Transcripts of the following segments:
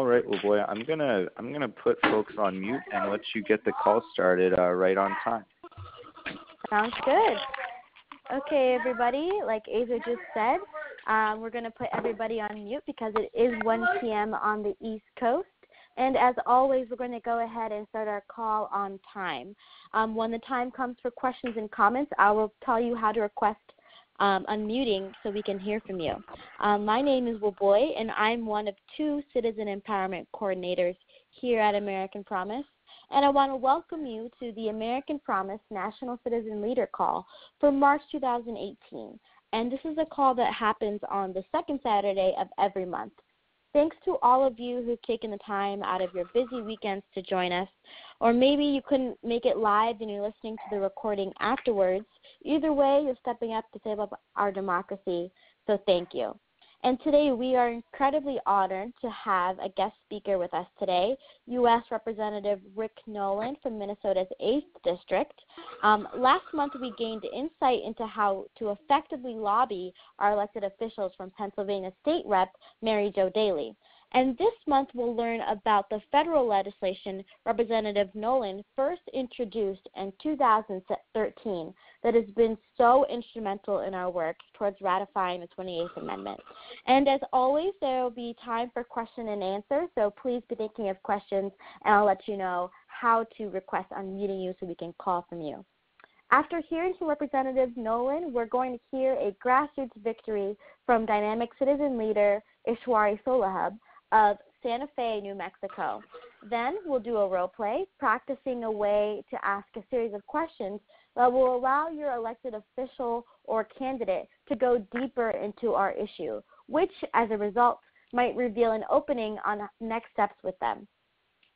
All right, Wambui, I'm gonna I'm gonna put folks on mute and let you get the call started uh, right on time. Sounds good. Okay, everybody. Like Asa just said, um, we're gonna put everybody on mute because it is 1 p.m. on the East Coast. And as always, we're going to go ahead and start our call on time. Um, when the time comes for questions and comments, I will tell you how to request um, unmuting so we can hear from you. Um, my name is Wambui, and I'm one of two citizen empowerment coordinators here at American Promise. And I want to welcome you to the American Promise National Citizen Leader Call for March 2018. And this is a call that happens on the second Saturday of every month. Thanks to all of you who've taken the time out of your busy weekends to join us. Or maybe you couldn't make it live and you're listening to the recording afterwards. Either way, you're stepping up to save up our democracy. So thank you. And today we are incredibly honored to have a guest speaker with us today, U.S. Representative Rick Nolan from Minnesota's 8th District. Um, last month we gained insight into how to effectively lobby our elected officials from Pennsylvania State Rep Mary Jo Daley. And this month we'll learn about the federal legislation Representative Nolan first introduced in 2013 that has been so instrumental in our work towards ratifying the 28th Amendment. And as always, there will be time for question and answer, so please be thinking of questions and I'll let you know how to request unmuting you so we can call from you. After hearing from Representative Nolan, we're going to hear a grassroots victory from dynamic citizen leader Ishwari Solahub of Santa Fe, New Mexico. Then we'll do a role play, practicing a way to ask a series of questions that will allow your elected official or candidate to go deeper into our issue, which, as a result, might reveal an opening on next steps with them.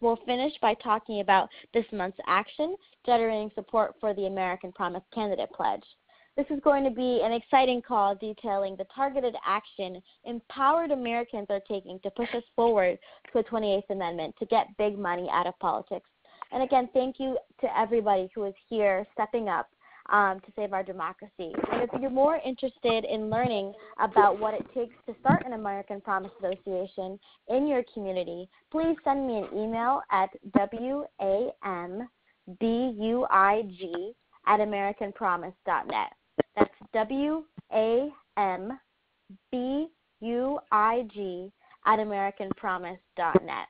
We'll finish by talking about this month's action, generating support for the American Promise Candidate Pledge. This is going to be an exciting call detailing the targeted action empowered Americans are taking to push us forward to the 28th Amendment to get big money out of politics. And again, thank you to everybody who is here stepping up um, to save our democracy. And if you're more interested in learning about what it takes to start an American Promise Association in your community, please send me an email at wambuig at americanpromise.net. That's W A M B U I G at AmericanPromise.net.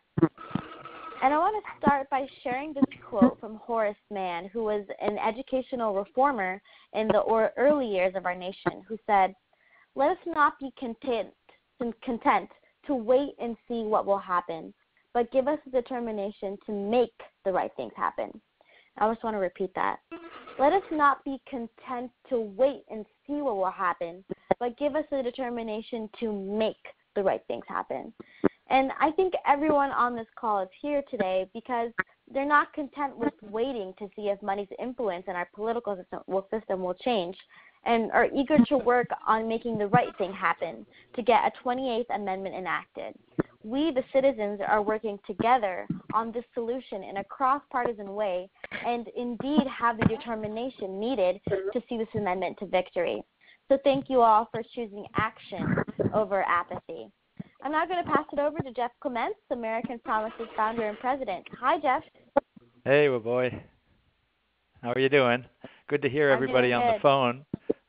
And I want to start by sharing this quote from Horace Mann, who was an educational reformer in the early years of our nation, who said, Let us not be content, content to wait and see what will happen, but give us the determination to make the right things happen. I just want to repeat that. Let us not be content to wait and see what will happen, but give us the determination to make the right things happen. And I think everyone on this call is here today because they're not content with waiting to see if money's influence in our political system will, system will change and are eager to work on making the right thing happen to get a 28th Amendment enacted we, the citizens, are working together on this solution in a cross partisan way and indeed have the determination needed to see this amendment to victory. So thank you all for choosing action over apathy. I'm now going to pass it over to Jeff Clements, American Promises founder and president. Hi, Jeff. Hey, Wambui. How are you doing? Good to hear everybody on the phone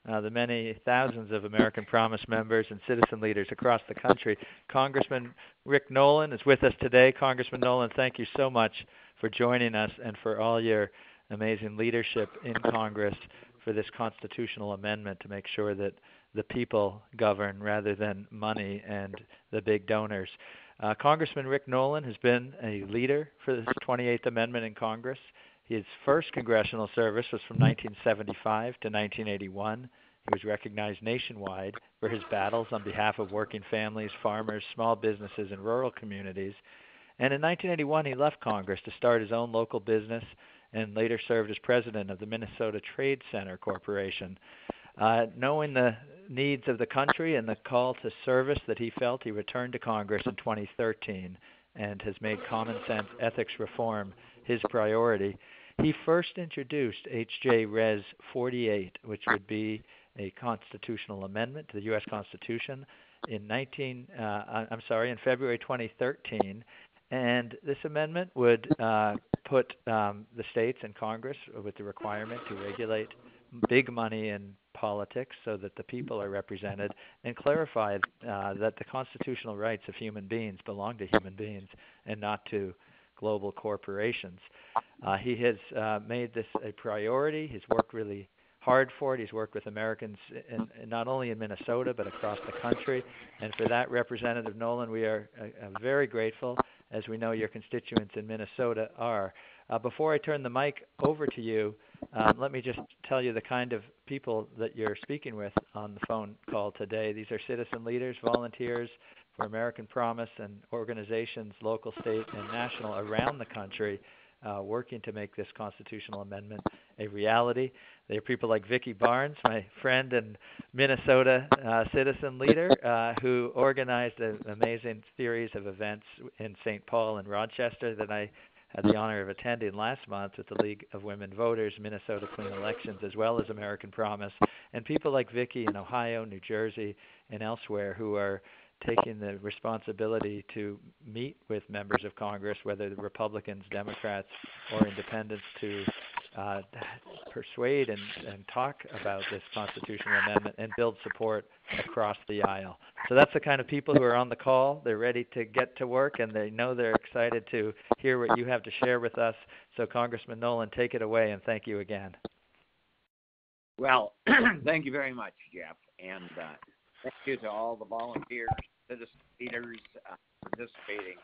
uh, the many thousands of American Promise members and citizen leaders across the country. Congressman Rick Nolan is with us today. Congressman Nolan, thank you so much for joining us and for all your amazing leadership in Congress for this constitutional amendment to make sure that the people govern rather than money and the big donors. Uh, Congressman Rick Nolan has been a leader for this 28th Amendment in Congress. His first congressional service was from 1975 to 1981. He was recognized nationwide for his battles on behalf of working families, farmers, small businesses, and rural communities. And in 1981, he left Congress to start his own local business and later served as president of the Minnesota Trade Center Corporation. Uh, knowing the needs of the country and the call to service that he felt, he returned to Congress in 2013 and has made common sense ethics reform his priority. He first introduced H.J. Res 48, which would be a constitutional amendment to the U.S. Constitution, in 19 uh, I'm sorry in February 2013 and this amendment would uh, put um, the states and Congress with the requirement to regulate big money in politics so that the people are represented and clarify uh, that the constitutional rights of human beings belong to human beings and not to global corporations. Uh, he has uh, made this a priority. He's worked really hard for it. He's worked with Americans in, in not only in Minnesota but across the country. And for that, Representative Nolan, we are uh, uh very grateful, as we know your constituents in Minnesota are. Uh, before I turn the mic over to you, um, let me just tell you the kind of people that you're speaking with on the phone call today. These are citizen leaders, volunteers for American Promise, and organizations, local, state, and national around the country uh, working to make this constitutional amendment a reality. There are people like Vicki Barnes, my friend and Minnesota uh, citizen leader, uh, who organized an amazing series of events in St. Paul and Rochester that I had the honor of attending last month with the League of Women Voters, Minnesota Clean Elections, as well as American Promise, and people like Vicki in Ohio, New Jersey, and elsewhere who are taking the responsibility to meet with members of Congress, whether Republicans, Democrats, or independents, to uh, persuade and, and talk about this constitutional amendment and build support across the aisle. So that's the kind of people who are on the call. They're ready to get to work, and they know they're excited to hear what you have to share with us. So, Congressman Nolan, take it away, and thank you again. Well, thank you very much, Jeff, and uh, thank you to all the volunteers, citizen leaders uh, participating.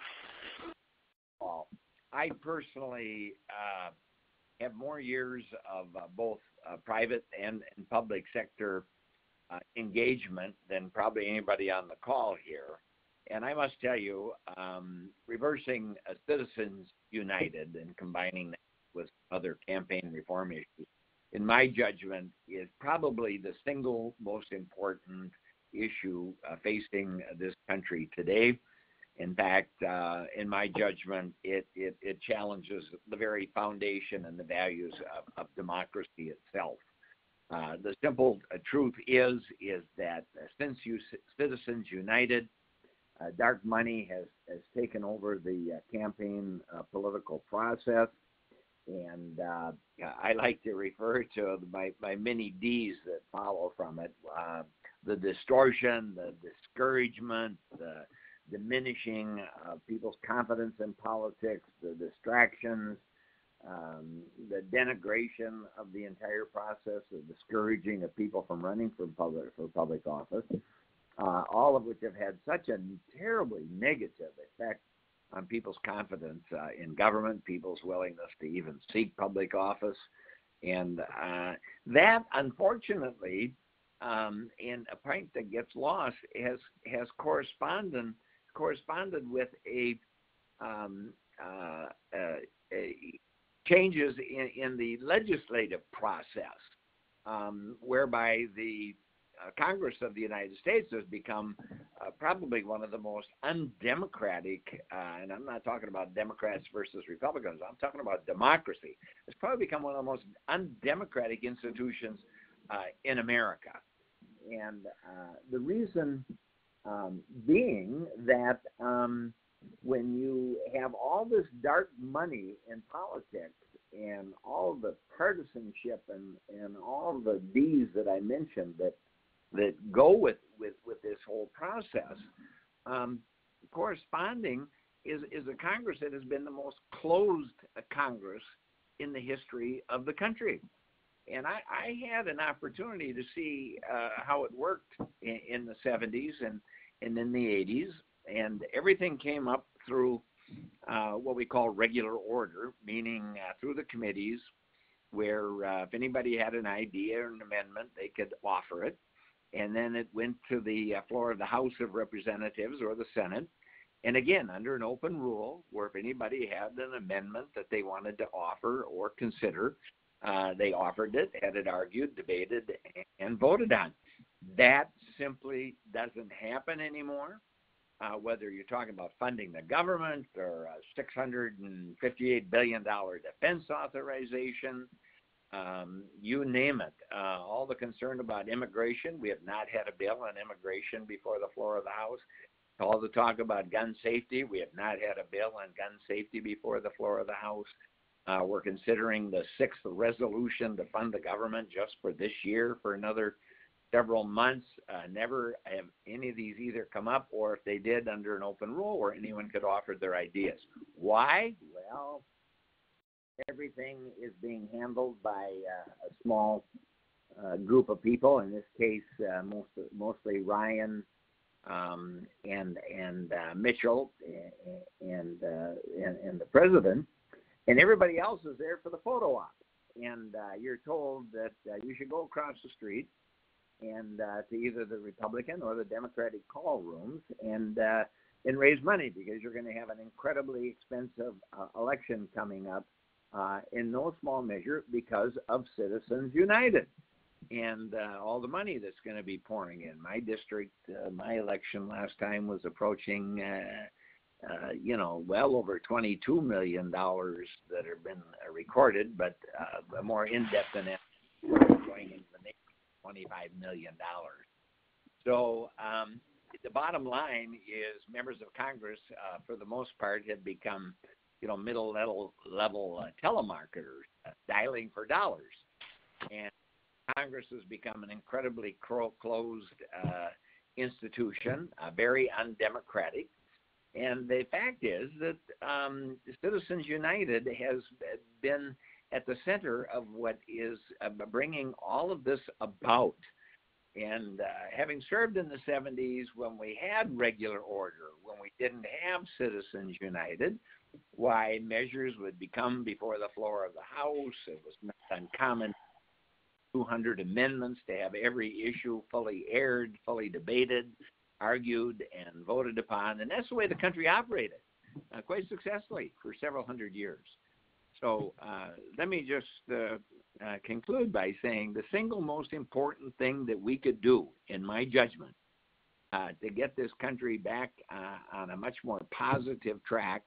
I personally uh, have more years of uh, both uh, private and, public sector uh, engagement than probably anybody on the call here. And I must tell you, um, reversing Citizens United and combining that with other campaign reform issues, in my judgment, is probably the single most important issue facing this country today. In fact, uh, in my judgment, it, challenges the very foundation and the values of, democracy itself. Uh, the simple uh, truth is is that since Citizens United, dark money has, taken over the campaign political process, and I like to refer to my many D's that follow from it: the distortion, the discouragement, the diminishing uh, people's confidence in politics, the distractions, um, the denigration of the entire process, the discouraging of people from running for public for public office, uh, all of which have had such a terribly negative effect on people's confidence uh, in government, people's willingness to even seek public office, and uh, that unfortunately, um, a point that gets lost, has has corresponded corresponded with a, um, uh, uh, a changes in, in, the legislative process, um, whereby the uh, Congress of the United States has become uh, probably one of the most undemocratic, uh, and I'm not talking about Democrats versus Republicans, I'm talking about democracy. It's probably become one of the most undemocratic institutions uh, in America. And the reason um, being that um, when you have all this dark money in politics and all the partisanship and, and all the D's that I mentioned that that go with, with, with this whole process, um, corresponding is, is a Congress that has been the most closed Congress in the history of the country. And I, I had an opportunity to see uh, how it worked in, in the 70s and and in the 80s, and everything came up through uh, what we call regular order, meaning uh, through the committees, where uh, if anybody had an idea or an amendment, they could offer it. And then it went to the uh, floor of the House of Representatives or the Senate. And again, under an open rule, where if anybody had an amendment that they wanted to offer or consider, uh, they offered it, had it argued, debated, and voted on. That simply doesn't happen anymore. Uh, whether you're talking about funding the government or a $658 billion defense authorization, um, you name it. Uh, all the concern about immigration, we have not had a bill on immigration before the floor of the House. All the talk about gun safety, we have not had a bill on gun safety before the floor of the House. Uh, we're considering the sixth resolution to fund the government just for this year for another several months. Uh, never have any of these either come up, or if they did, under an open rule where anyone could offer their ideas. Why? Well, everything is being handled by uh, a small uh, group of people. In this case, uh, most, mostly Ryan um, and and uh, Mitchell and, uh, and and the president, and everybody else is there for the photo op. And uh, you're told that uh, you should go across the street and uh, to either the Republican or the Democratic call rooms and uh, and raise money because you're going to have an incredibly expensive uh, election coming up uh, in no small measure because of Citizens United and uh, all the money that's going to be pouring in. My district, uh, my election last time was approaching, uh, uh, you know, well over $22 million that have been uh, recorded, but uh, more in depth than that, going into the next $25 million. So um, the bottom line is members of Congress, uh, for the most part, have become you know, middle level level uh, telemarketers dialing for dollars, and Congress has become an incredibly closed institution, very undemocratic. And the fact is that um, Citizens United has been at the center of what is uh, bringing all of this about. And uh, having served in the 70s when we had regular order, when we didn't have Citizens United, why measures would become before the floor of the House. It was not uncommon 200 amendments to have every issue fully aired, fully debated, argued, and voted upon. And that's the way the country operated uh, quite successfully for several hundred years. So uh, let me just uh, uh conclude by saying the single most important thing that we could do, in my judgment, uh, to get this country back uh, on a much more positive track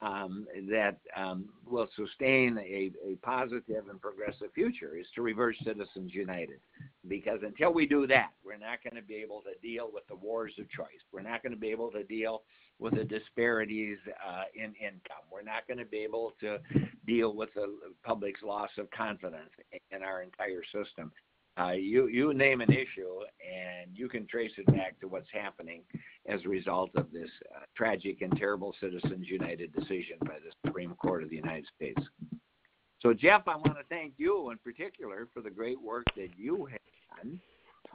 um, that um, will sustain a, a positive and progressive future is to reverse Citizens United. Because until we do that, we're not going to be able to deal with the wars of choice. We're not going to be able to deal with the disparities uh, in income. We're not going to be able to deal with the public's loss of confidence in our entire system. Uh, you you name an issue, and you can trace it back to what's happening as a result of this uh, tragic and terrible Citizens United decision by the Supreme Court of the United States. So, Jeff, I want to thank you in particular for the great work that you have done,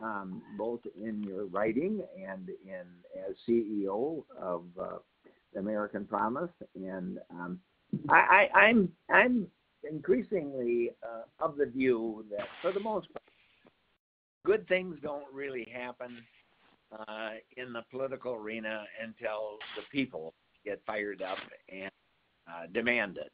um, both in your writing and in as CEO of uh, American Promise. And um, I, I, I'm I'm increasingly uh, of the view that, for the most part, good things don't really happen uh, in the political arena until the people get fired up and uh, demand it.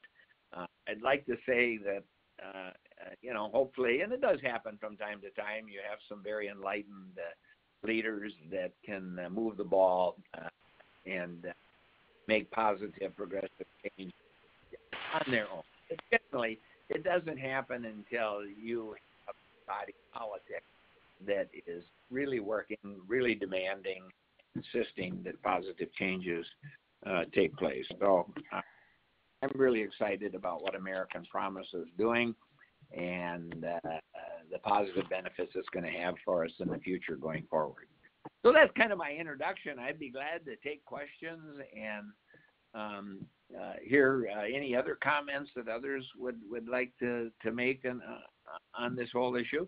Uh, I'd like to say that, uh, uh, you know, hopefully, and it does happen from time to time, you have some very enlightened uh, leaders that can uh, move the ball uh, and uh, make positive, progressive change on their own. But generally, it doesn't happen until you have body politic that is really working, really demanding, insisting that positive changes uh, take place. So uh, I'm really excited about what American Promise is doing and uh, uh the positive benefits it's going to have for us in the future going forward. So that's kind of my introduction. I'd be glad to take questions and um, uh, hear uh, any other comments that others would, would like to, to make on, on this whole issue.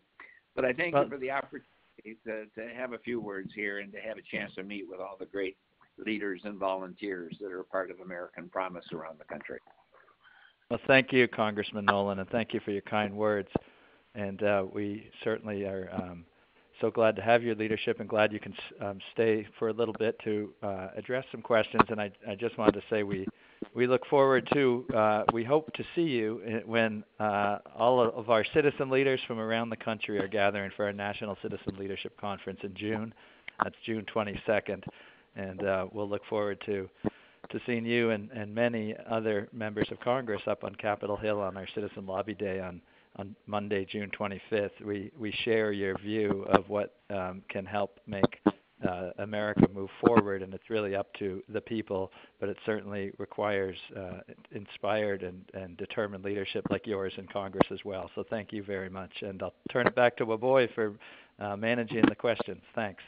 But I thank well, you for the opportunity to, to have a few words here and to have a chance to meet with all the great leaders and volunteers that are part of American Promise around the country. Well, thank you, Congressman Nolan, and thank you for your kind words. And uh, we certainly are um, so glad to have your leadership and glad you can um, stay for a little bit to uh, address some questions. And I, I just wanted to say we we look forward to, uh, we hope to see you when uh, all of our citizen leaders from around the country are gathering for our National Citizen Leadership Conference in June. That's June 22nd. And uh, we'll look forward to, to seeing you and, and many other members of Congress up on Capitol Hill on our Citizen Lobby Day on on Monday, June 25th. We we share your view of what um, can help make uh, America move forward, and it's really up to the people. But it certainly requires uh, inspired and, and determined leadership like yours in Congress as well. So thank you very much, and I'll turn it back to Wambui for uh, managing the questions. Thanks.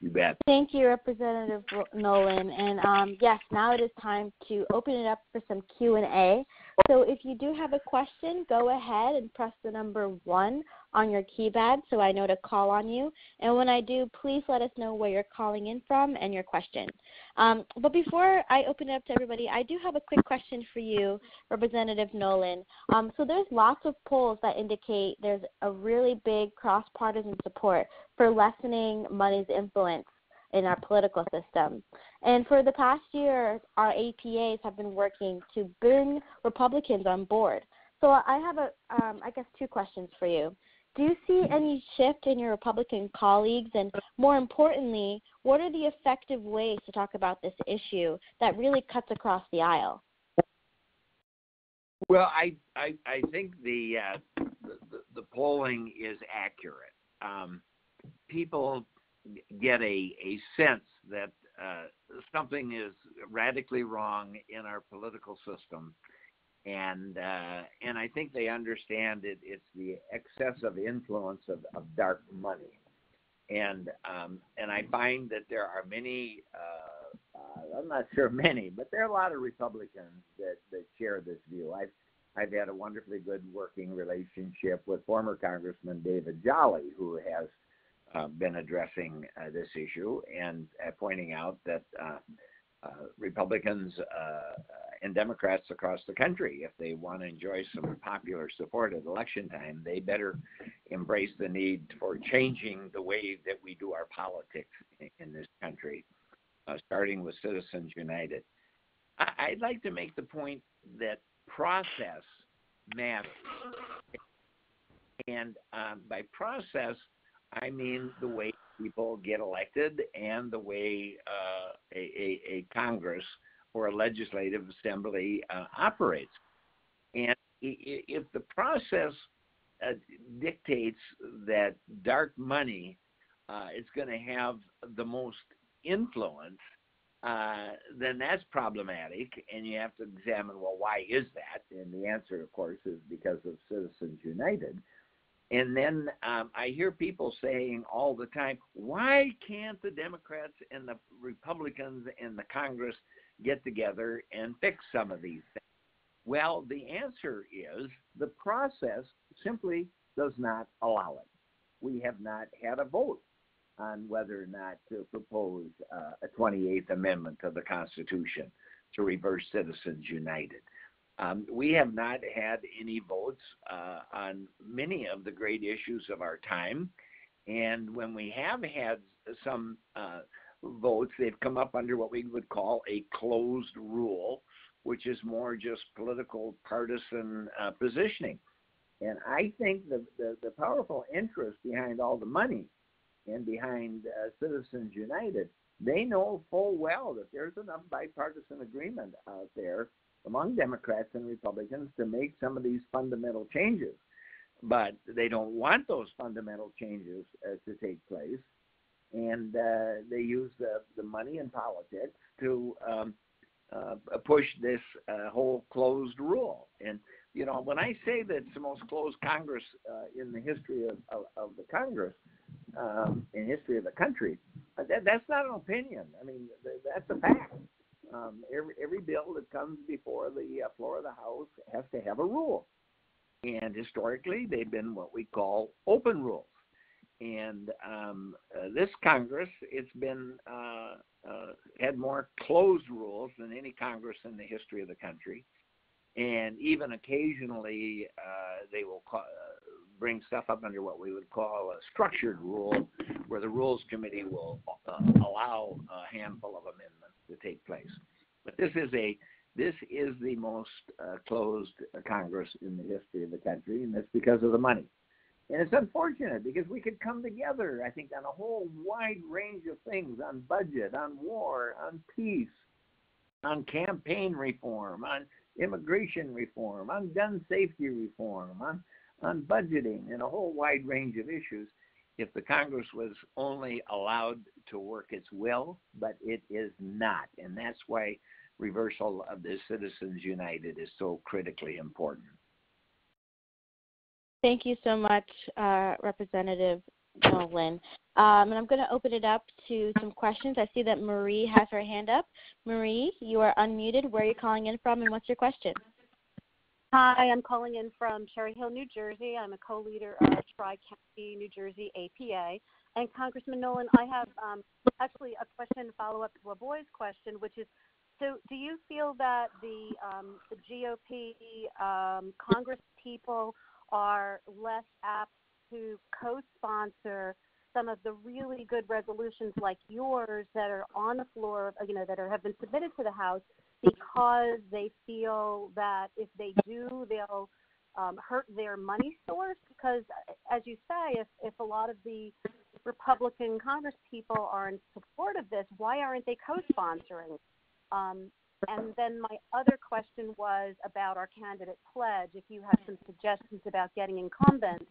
You bet. Thank you, Representative Nolan. And um, yes, now it is time to open it up for some Q and A. So if you do have a question, go ahead and press the number one on your keypad so I know to call on you. And when I do, please let us know where you're calling in from and your question. Um, but before I open it up to everybody, I do have a quick question for you, Representative Nolan. Um, so there's lots of polls that indicate there's a really big cross-partisan support for lessening money's influence in our political system. And for the past year, our APAs have been working to bring Republicans on board. So I have a, um, I guess, two questions for you. Do you see any shift in your Republican colleagues? And more importantly, what are the effective ways to talk about this issue that really cuts across the aisle? Well, I I, I think the, uh, the the polling is accurate. Um, people get a a sense that uh, something is radically wrong in our political system, and uh, and I think they understand it. It's the excessive influence of, of dark money, and um, and I find that there are many. Uh, uh, I'm not sure many, but there are a lot of Republicans that that share this view. I've I've had a wonderfully good working relationship with former Congressman David Jolly, who has uh, been addressing uh, this issue and uh, pointing out that uh, uh, Republicans uh, and Democrats across the country, if they want to enjoy some popular support at election time, they better embrace the need for changing the way that we do our politics in this country, starting with Citizens United. I- I'd like to make the point that process matters. And um, by process, I mean the way people get elected and the way uh, a, a, a, Congress or a legislative assembly uh, operates. And if the process uh, dictates that dark money uh, is going to have the most influence, uh, then that's problematic, and you have to examine well, why is that? And the answer, of course, is because of Citizens United. And then um, I hear people saying all the time, why can't the Democrats and the Republicans and the Congress get together and fix some of these things? Well, the answer is the process simply does not allow it. We have not had a vote on whether or not to propose uh, a 28th Amendment to the Constitution to reverse Citizens United. Um, we have not had any votes uh, on many of the great issues of our time. And when we have had some uh, votes, they've come up under what we would call a closed rule, which is more just political partisan uh, positioning. And I think the, the, the, powerful interest behind all the money and behind uh, Citizens United, they know full well that there's enough bipartisan agreement out there among Democrats and Republicans to make some of these fundamental changes. But they don't want those fundamental changes uh, to take place. And uh, they use the, the money in politics to um, uh, push this uh, whole closed rule. And, you know, when I say that it's the most closed Congress in the history of, of, of the Congress, um, in history of the country, that, that's not an opinion. I mean, that's a fact. Um, every every bill that comes before the uh, floor of the House has to have a rule, and historically they've been what we call open rules. And um, uh, this Congress, it's been uh, uh, had more closed rules than any Congress in the history of the country. And even occasionally, uh, they will call, uh, bring stuff up under what we would call a structured rule, where the Rules Committee will uh, allow a handful of amendments to take place. But this is a this is the most closed Congress in the history of the country, and that's because of the money. And it's unfortunate because we could come together, I think, on a whole wide range of things on budget, on war, on peace, on campaign reform, on immigration reform, on gun safety reform, on on budgeting, and a whole wide range of issues. If the Congress was only allowed to work its will, but it is not, and that's why reversal of the Citizens United is so critically important. Thank you so much, uh, Representative Nolan. Um, and I'm going to open it up to some questions. I see that Marie has her hand up. Marie, you are unmuted. Where are you calling in from, and what's your question? Hi, I'm calling in from Cherry Hill, New Jersey. I'm a co-leader of Tri County, New Jersey APA. And Congressman Nolan, I have um, actually a question follow up to Wambui's question, which is so do you feel that the, um, the GOP um, Congress people are less apt to co-sponsor some of the really good resolutions like yours that are on the floor, you know, that are, have been submitted to the House because they feel that if they do, they'll um, hurt their money source. Because, as you say, if, if a lot of the Republican Congress people are in support of this, why aren't they co-sponsoring? Um, and then my other question was about our candidate pledge. If you have some suggestions about getting incumbents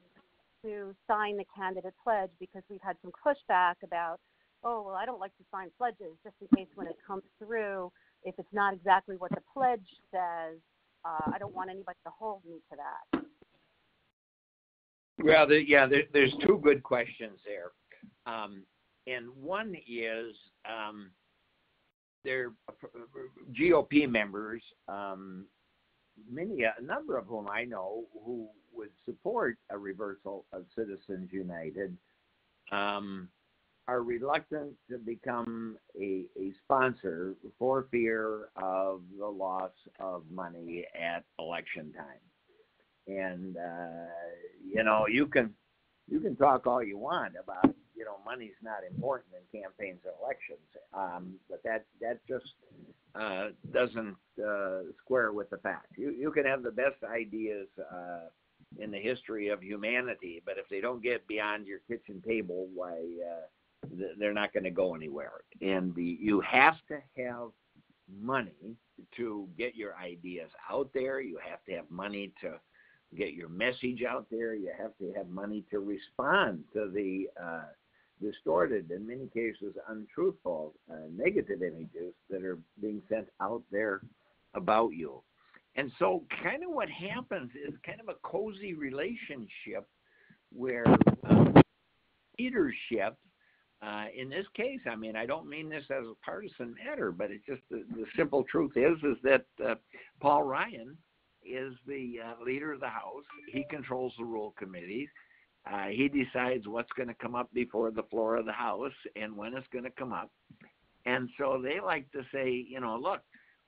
to sign the candidate pledge, because we've had some pushback about, oh, well, I don't like to sign pledges just in case when it comes through, if it's not exactly what the pledge says, uh, I don't want anybody to hold me to that. Well, the, yeah, there, there's two good questions there. Um, and one is um, their GOP members, um, many a number of whom I know who would support a reversal of Citizens United, um, are reluctant to become a, a sponsor for fear of the loss of money at election time. And uh, you know, you can you can talk all you want about know money's not important in campaigns and elections, um, but that that just uh, doesn't uh, square with the fact. You you can have the best ideas uh, in the history of humanity, but if they don't get beyond your kitchen table, why uh, they're not going to go anywhere. And the, you have to have money to get your ideas out there. You have to have money to get your message out there. You have to have money to respond to the uh, distorted, in many cases untruthful, uh, negative images that are being sent out there about you. And so, kind of what happens is kind of a cozy relationship where um, leadership, uh, in this case, I mean, I don't mean this as a partisan matter, but it's just the, the simple truth is is that uh, Paul Ryan is the uh, leader of the House. He controls the rule committees. Uh, he decides what's going to come up before the floor of the House and when it's going to come up. And so they like to say, you know, look,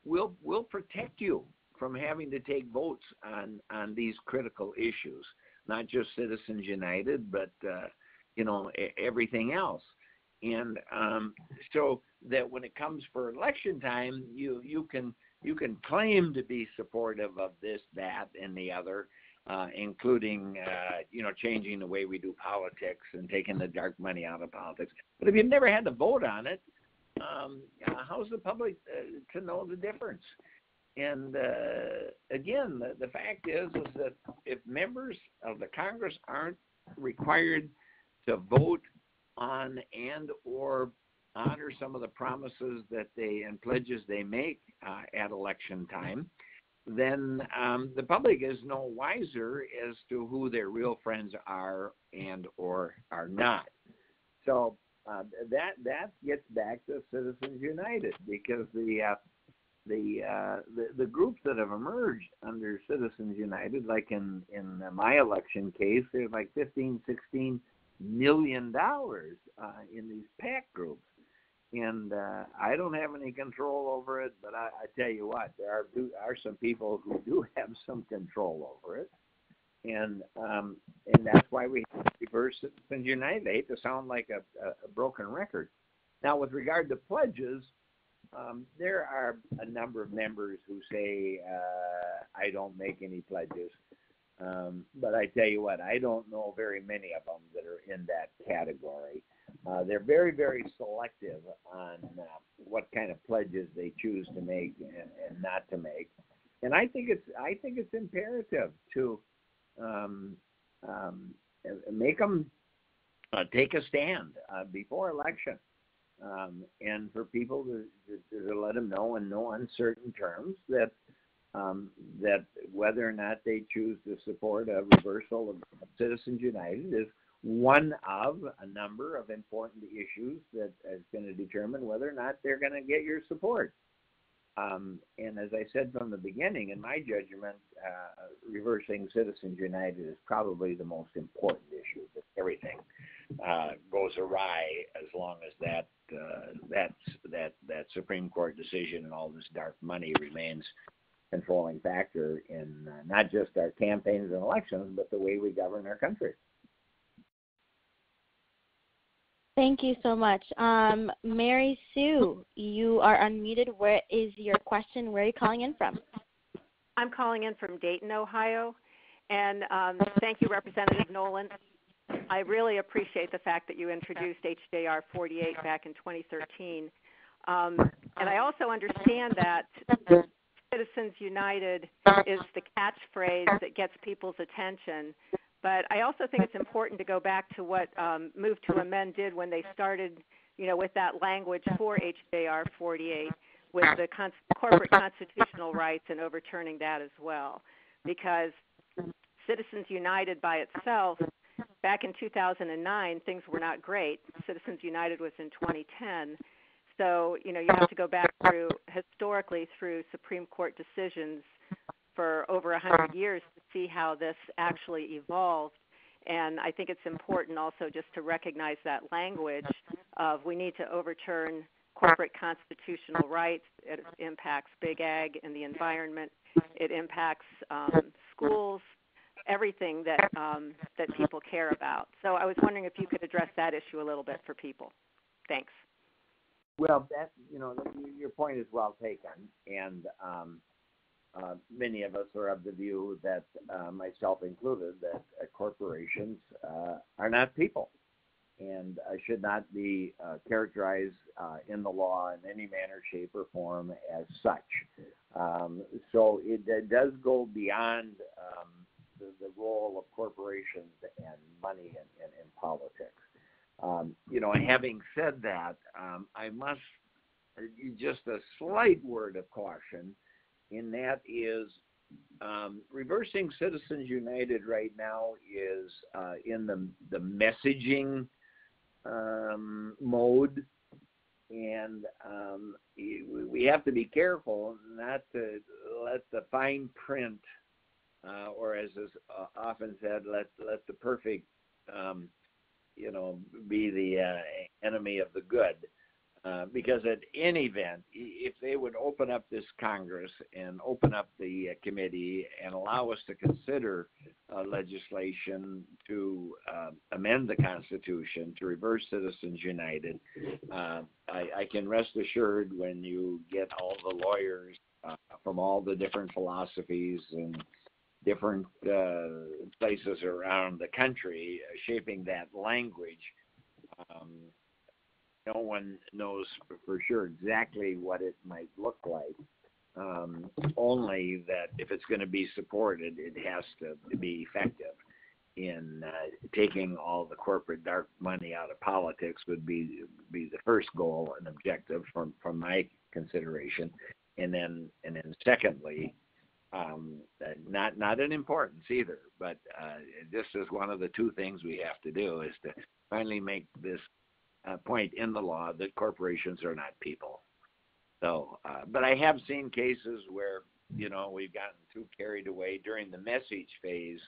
we'll we'll protect you from having to take votes on on these critical issues, not just Citizens United, but uh, you know everything else. And um, so that when it comes for election time, you you can you can claim to be supportive of this, that, and the other, including uh, you know changing the way we do politics and taking the dark money out of politics. But if you've never had to vote on it, um, uh, how's the public uh, to know the difference? And uh, again, the, the fact is is that if members of the Congress aren't required to vote on and or honor some of the promises that they and pledges they make uh, at election time, then um, the public is no wiser as to who their real friends are and or are not. So uh, that that gets back to Citizens United because the uh, the, uh, the the groups that have emerged under Citizens United, like in in my election case, there's like 15, 16 million dollars uh, in these PAC groups and uh, I don't have any control over it. But I, I tell you what, there are do, are some people who do have some control over it, and um, and that's why we reverse Citizens United. I hate to sound like a, a broken record. Now, with regard to pledges, um, there are a number of members who say uh, I don't make any pledges. Um, but I tell you what, I don't know very many of them that are in that category. They're very, very selective on uh, what kind of pledges they choose to make and, and not to make. and I think it's I think it's imperative to um, um, make them uh, take a stand uh, before election, um, and for people to, to, to, let them know in no uncertain terms that um, that whether or not they choose to support a reversal of Citizens United is one of a number of important issues that is going to determine whether or not they're going to get your support. Um, and as I said from the beginning, in my judgment, uh, reversing Citizens United is probably the most important issue. That everything uh, goes awry as long as that uh, that that that Supreme Court decision and all this dark money remains controlling factor in uh, not just our campaigns and elections, but the way we govern our country. Thank you so much. Um, Mary Sue, you are unmuted. Where is your question? Where are you calling in from? I'm calling in from Dayton, Ohio. And um, thank you, Representative Nolan. I really appreciate the fact that you introduced HJR 48 back in 2013. Um, and I also understand that Citizens United is the catchphrase that gets people's attention. But I also think it's important to go back to what um, Move to Amend did when they started, you know, with that language for HJR 48, with the con- corporate constitutional rights and overturning that as well. Because Citizens United by itself, back in 2009, things were not great. Citizens United was in 2010. So, you know, you have to go back through historically through Supreme Court decisions for over 100 years see how this actually evolved. And I think it's important also just to recognize that language of we need to overturn corporate constitutional rights. It impacts big ag and the environment. It impacts um, schools, everything that um, that people care about. So I was wondering if you could address that issue a little bit for people. Thanks. Well, that you know, your point is well taken, and um, uh, many of us are of the view that, uh, myself included, that uh, corporations uh, are not people and uh, should not be uh, characterized in the law in any manner, shape, or form as such. Um, so it, it, does go beyond um, the, the, role of corporations and money in, in, in politics. Um, you know, having said that, um, I must just a slight word of caution and that is um, reversing Citizens United right now is uh, in the the messaging um, mode, and um, we have to be careful not to let the fine print, uh, or as is uh, often said, let let the perfect, um, you know, be the uh, enemy of the good. Uh, because at any event, if they would open up this Congress and open up the uh, committee and allow us to consider uh, legislation to uh, amend the Constitution to reverse Citizens United, uh, I, I, can rest assured when you get all the lawyers from all the different philosophies and different places around the country shaping that language. Um, no one knows for sure exactly what it might look like. Um, only that if it's going to be supported, it has to be effective. In uh, taking all the corporate dark money out of politics would be be the first goal and objective from from my consideration, and then and then secondly, um, not not an importance either, but uh, this is one of the two things we have to do is to finally make this uh, point in the law that corporations are not people. So, uh, but I have seen cases where you know we've gotten too carried away during the message phase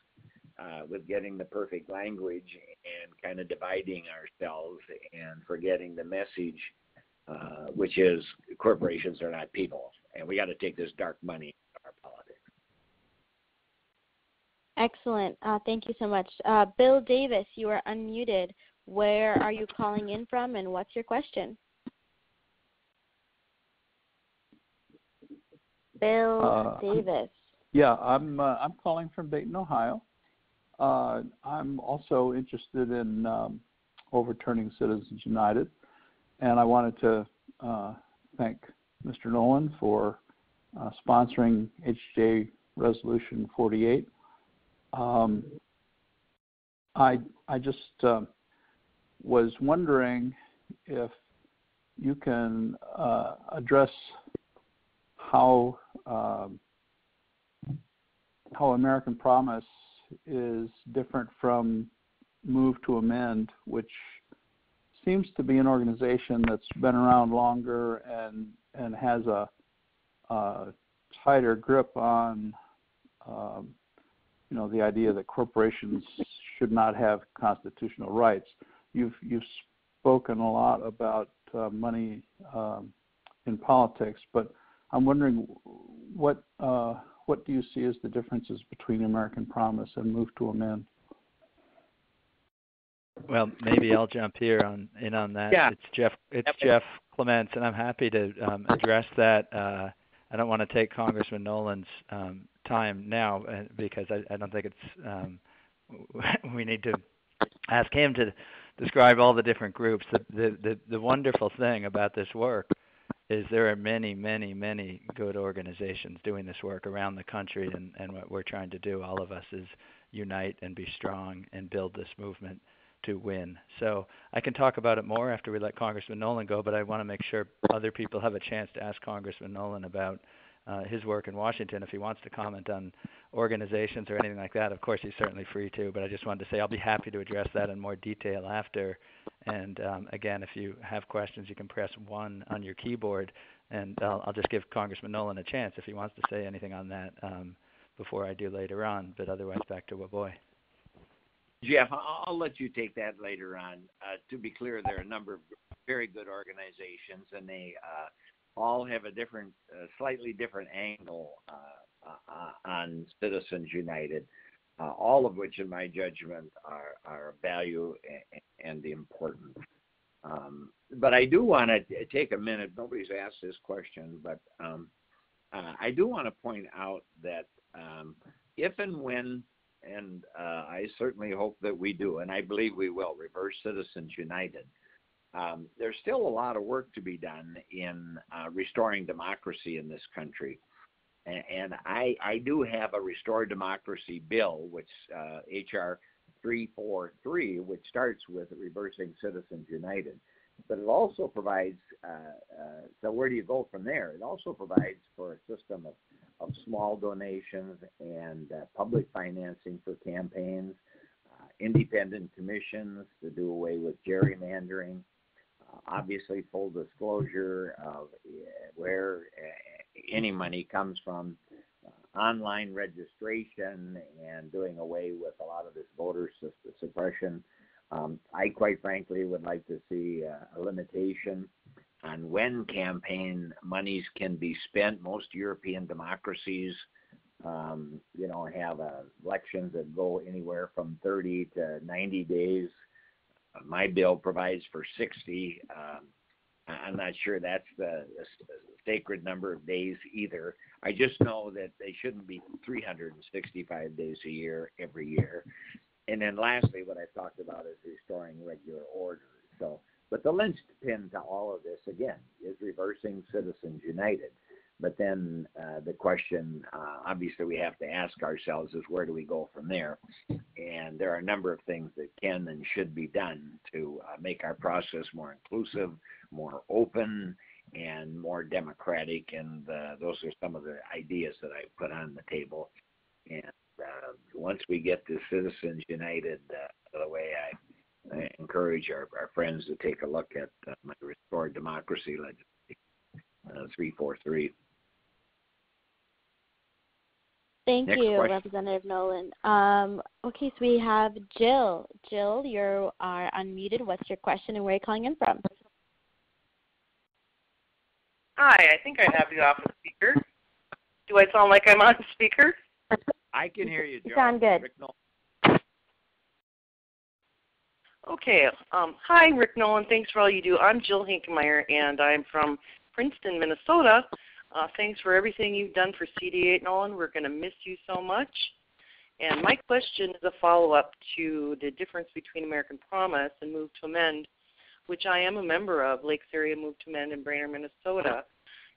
uh, with getting the perfect language and kind of dividing ourselves and forgetting the message, uh, which is corporations are not people, and we got to take this dark money out of our politics. Excellent. Uh, thank you so much. Uh, Bill Davis, you are unmuted. Where are you calling in from, and what's your question? Bill uh, Davis. Yeah, I'm uh, I'm calling from Dayton, Ohio. Uh, I'm also interested in um, overturning Citizens United, and I wanted to uh, thank Mr. Nolan for uh, sponsoring HJ Resolution 48. Um, I I just uh, was wondering if you can uh, address how um, how American Promise is different from Move to Amend, which seems to be an organization that's been around longer and and has a, a tighter grip on um, you know the idea that corporations should not have constitutional rights. You've you've spoken a lot about uh, money um, in politics, but I'm wondering what uh, what do you see as the differences between American Promise and Move to Amend? Well, maybe I'll jump here on in on that. Yeah. It's Jeff. It's Yep. Jeff Clements, and I'm happy to um, address that. Uh, I don't want to take Congressman Nolan's um, time now uh, because I, I don't think it's. Um, we need to ask him to describe all the different groups. The, the the the wonderful thing about this work is there are many, many, many good organizations doing this work around the country, and, and what we're trying to do, all of us, is unite and be strong and build this movement to win. So I can talk about it more after we let Congressman Nolan go, but I want to make sure other people have a chance to ask Congressman Nolan about uh, his work in Washington. If he wants to comment on organizations or anything like that, of course he's certainly free to. But I just wanted to say I'll be happy to address that in more detail after. And um, again, if you have questions, you can press one on your keyboard, and I'll, I'll just give Congressman Nolan a chance if he wants to say anything on that um, before I do later on. But otherwise, back to Wambui. Jeff, I'll let you take that later on. Uh, to be clear, there are a number of very good organizations, and they uh, all have a different, uh, slightly different angle uh, uh, on Citizens United. Uh, all of which, in my judgment, are are of value and important. Um, but I do want to take a minute. Nobody's asked this question, but um, uh, I do want to point out that um, if and when and uh, I certainly hope that we do, and I believe we will, reverse Citizens United. Um, there's still a lot of work to be done in uh, restoring democracy in this country. And, I, I do have a Restore Democracy bill, which uh, HR 343, which starts with reversing Citizens United. But it also provides, uh, uh, so where do you go from there? It also provides for a system of of small donations and uh, public financing for campaigns, uh, independent commissions to do away with gerrymandering, obviously full disclosure of uh, where uh, any money comes from, online registration, and doing away with a lot of this voter suppression. Um, I quite frankly would like to see uh, a limitation on when campaign monies can be spent. Most European democracies, um, you know, have uh, elections that go anywhere from 30 to 90 days. My bill provides for 60. Um, I'm not sure that's the, the sacred number of days either. I just know that they shouldn't be 365 days a year every year. And then lastly, what I've talked about is restoring regular order. So but the linchpin to all of this, again, is reversing Citizens United. But then uh, the question, uh, obviously, we have to ask ourselves is where do we go from there? And there are a number of things that can and should be done to uh, make our process more inclusive, more open, and more democratic. And uh, those are some of the ideas that I put on the table. And uh, once we get to Citizens United uh, the way I I encourage our, our friends to take a look at my Restored Democracy legislation, uh, 343. Thank Next you, question. Representative Nolan. Um, okay, so we have Jill. Jill, you are unmuted. What's your question and where are you calling in from? Hi, I think I have you off the speaker. Do I sound like I'm on speaker? I can hear you, You sound good. Rick Okay. Um, hi, Rick Nolan. Thanks for all you do. I'm Jill Hinkemeyer, and I'm from Princeton, Minnesota. Uh, thanks for everything you've done for CD8, Nolan. We're going to miss you so much. And my question is a follow-up to the difference between American Promise and Move to Amend, which I am a member of, Lakes Area Move to Amend in Brainerd, Minnesota.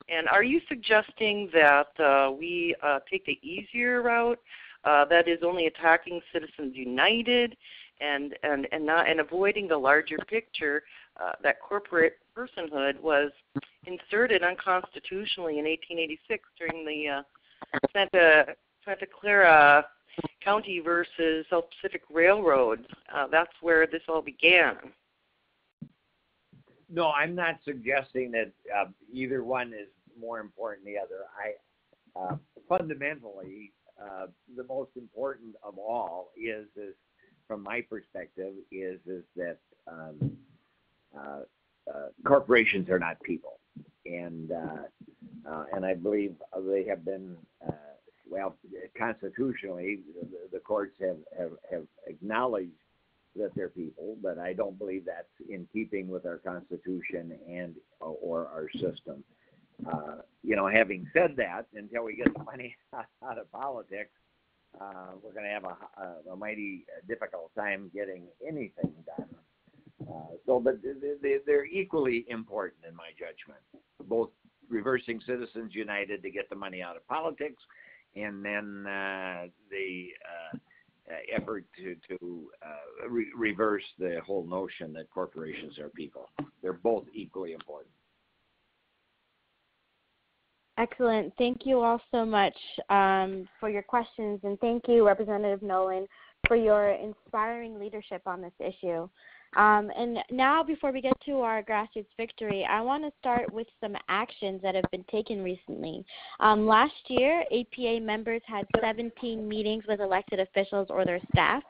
And are you suggesting that uh, we uh, take the easier route, uh, that is only attacking Citizens United, and and and not and avoiding the larger picture uh, that corporate personhood was inserted unconstitutionally in 1886 during the uh, Santa Santa Clara County versus South Pacific Railroad. Uh, that's where this all began. No, I'm not suggesting that uh, either one is more important than the other. I uh, fundamentally, uh, the most important of all is, is, from my perspective, is is that um, corporations are not people, and uh, and I believe they have been well, constitutionally, the, courts have acknowledged that they're people, but I don't believe that's in keeping with our Constitution and or our system. Uh, you know, having said that, until we get the money out of politics, uh, we're going to have a, a, a mighty difficult time getting anything done. Uh, so, but they, they're equally important in my judgment. Both reversing Citizens United to get the money out of politics, and then uh, the uh, effort to to uh, re- reverse the whole notion that corporations are people. They're both equally important. Excellent. Thank you all so much um, for your questions, and thank you, Representative Nolan, for your inspiring leadership on this issue. Um, and now, before we get to our grassroots victory, I want to start with some actions that have been taken recently. Um, last year, APA members had 17 meetings with elected officials or their staff,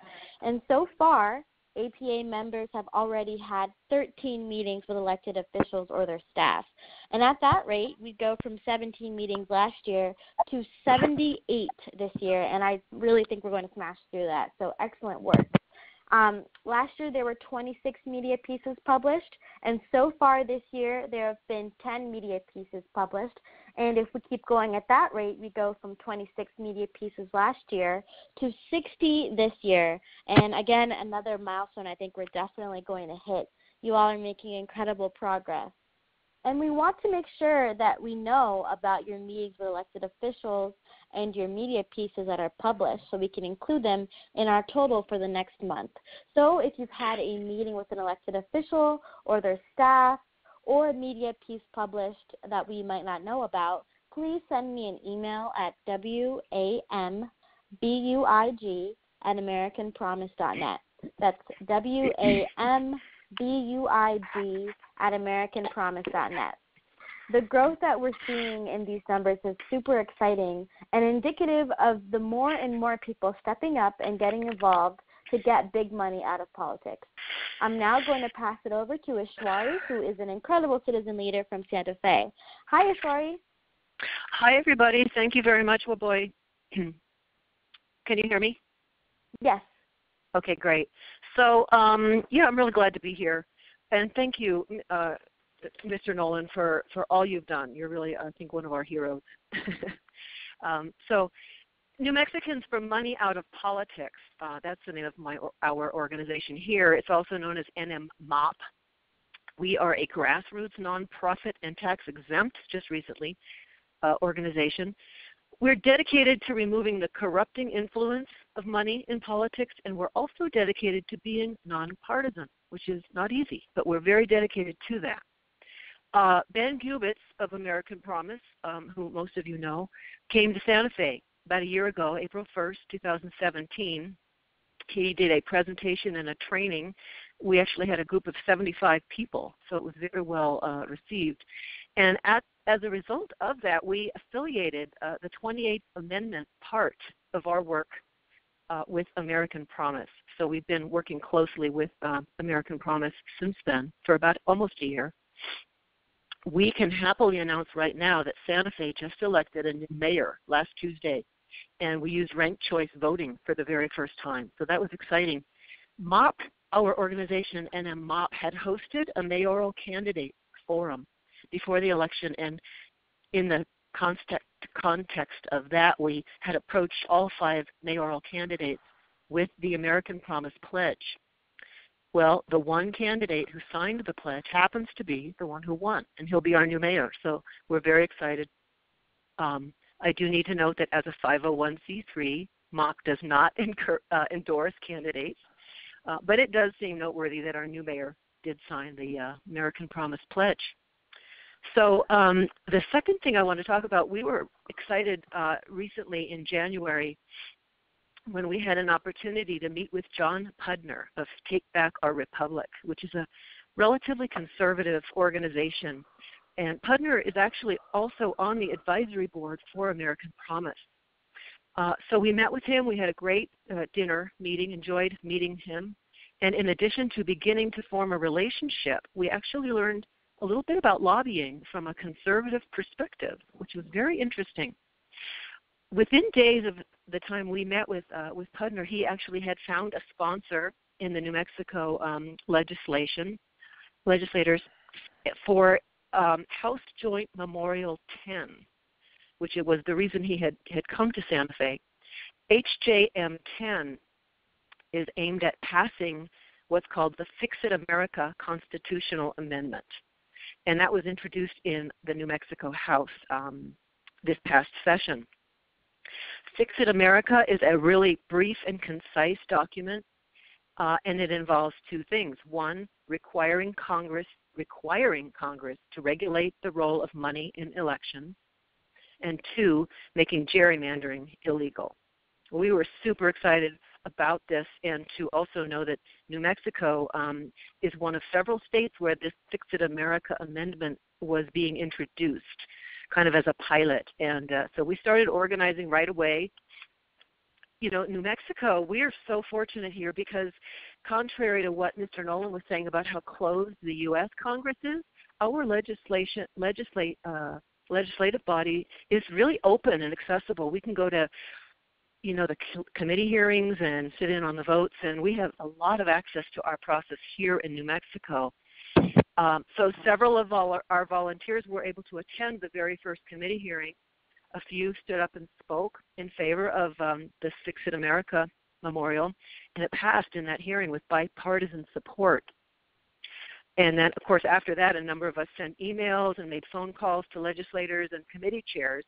and so far, APA members have already had 13 meetings with elected officials or their staff. And at that rate, we go from 17 meetings last year to 78 this year, and I really think we're going to smash through that. So excellent work. Um, last year there were 26 media pieces published, and so far this year there have been 10 media pieces published. And if we keep going at that rate, we go from 26 media pieces last year to 60 this year. And again, another milestone I think we're definitely going to hit. You all are making incredible progress. And we want to make sure that we know about your meetings with elected officials and your media pieces that are published so we can include them in our total for the next month. So if you've had a meeting with an elected official or their staff or a media piece published that we might not know about, please send me an email at wambuig at americanpromise.net. That's W-A-M B-U-I-G at AmericanPromise.net. The growth that we're seeing in these numbers is super exciting and indicative of the more and more people stepping up and getting involved to get big money out of politics. I'm now going to pass it over to Ishwari, who is an incredible citizen leader from Santa Fe. Hi, Ishwari. Hi, everybody. Thank you very much, Wambui. Can you hear me? Yes. Okay, great. So, um, yeah, I'm really glad to be here and thank you, uh, Mr. Nolan, for, for all you've done. You're really, I think, one of our heroes. um, so, New Mexicans for Money Out of Politics. Uh, that's the name of my our organization here. It's also known as NMMOP. We are a grassroots, nonprofit, and tax exempt, just recently, uh, organization. We're dedicated to removing the corrupting influence of money in politics, and we're also dedicated to being nonpartisan which is not easy, but we're very dedicated to that. Uh, ben Gubitz of American Promise, um, who most of you know, came to Santa Fe about a year ago, April 1st, 2017. He did a presentation and a training. We actually had a group of 75 people, so it was very well uh, received. And at, as a result of that, we affiliated uh, the 28th Amendment part of our work uh, with American Promise. So we've been working closely with uh, American Promise since then for about almost a year. We can happily announce right now that Santa Fe just elected a new mayor last Tuesday, and we used ranked choice voting for the very first time. So that was exciting. MOP, our organization, NM MOP, had hosted a mayoral candidate forum before the election, and in the context, context of that, we had approached all five mayoral candidates with the American Promise Pledge. Well, the one candidate who signed the pledge happens to be the one who won, and he'll be our new mayor. So we're very excited. Um, I do need to note that as a 501c3, MOC does not incur, uh, endorse candidates, uh, but it does seem noteworthy that our new mayor did sign the uh, American Promise Pledge. So um, the second thing I want to talk about, we were excited uh, recently in January when we had an opportunity to meet with John Pudner of Take Back Our Republic, which is a relatively conservative organization. And Pudner is actually also on the advisory board for American Promise. Uh, so we met with him. We had a great uh, dinner meeting, enjoyed meeting him. And in addition to beginning to form a relationship, we actually learned a little bit about lobbying from a conservative perspective, which was very interesting. Within days of the time we met with uh, with Pudner, he actually had found a sponsor in the New Mexico um, legislation legislators for um, House Joint Memorial 10, which it was the reason he had had come to Santa Fe. HJM 10 is aimed at passing what's called the Fix It America Constitutional Amendment. And that was introduced in the New Mexico House um, this past session. Fix It America is a really brief and concise document, uh, and it involves two things. One, requiring Congress requiring Congress to regulate the role of money in elections, and two, making gerrymandering illegal. We were super excited about this and to also know that New Mexico um, is one of several states where this Fix It America amendment was being introduced, kind of as a pilot. And uh, so we started organizing right away. You know, New Mexico, we are so fortunate here because, contrary to what Mr. Nolan was saying about how closed the U.S. Congress is, our legislation, legislate, uh, legislative body is really open and accessible. We can go to you know the committee hearings and sit in on the votes and we have a lot of access to our process here in new mexico um, so several of our, our volunteers were able to attend the very first committee hearing a few stood up and spoke in favor of um, the Fix It America Memorial, and it passed in that hearing with bipartisan support. And then, of course, after that, a number of us sent emails and made phone calls to legislators and committee chairs